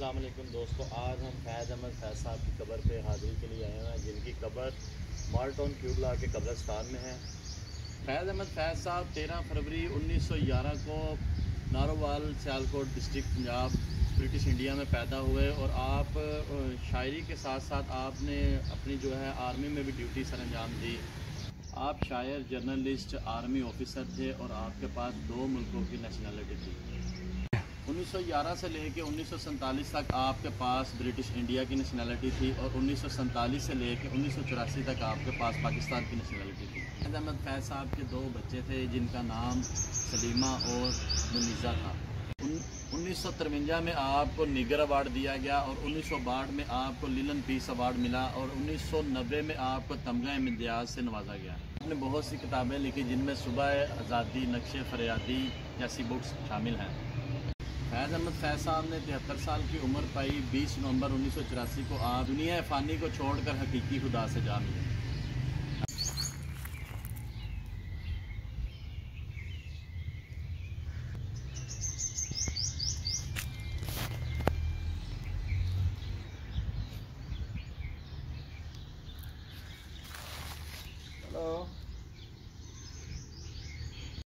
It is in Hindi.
वालेकुम दोस्तों, आज हम फैज़ अहमद फैज़ साहब की कब्र पे हाज़िरी के लिए आए हैं, जिनकी कब्र माल्टोन क्यूबला के कब्रस्तान में है। फैज़ अहमद फैज़ साहब 13 फरवरी 1911 को Narowal, Sialkot district Punjab, British India में पैदा हुए और आप शायरी के साथ साथ आपने अपनी जो है आर्मी में भी ड्यूटी सर अंजाम दी। आप शायर जर्नलिस्ट आर्मी ऑफिसर थे और आपके पास दो मुल्कों की नेशनलिटी थी। 1911 से लेके उन्नीस तक आपके पास ब्रिटिश इंडिया की नेशनलिटी थी और उन्नीस से लेके उन्नीस तक आपके पास पाकिस्तान की नेशनलिटी थी। अहमद फैज़ साहब के दो बच्चे थे, जिनका नाम सलीमा और मुनीज़ा था। उन्नीस में आपको निगर अवार्ड दिया गया और उन्नीस में आपको लिलन पीस अवार्ड मिला और 1990 में आपको तमगा इम्तियाज़ से नवाजा गया। आपने बहुत सी किताबें लिखी जिनमें सुबह आज़ादी, नक्शे फरियादी जैसी बुक्स शामिल हैं। फैज़ अहमद फैज़ साहब ने तिहत्तर साल की उम्र पाई 20 नवंबर उन्नीस को। आप दुनिया फ़ानी को छोड़कर हकीकी खुदा से जा मिले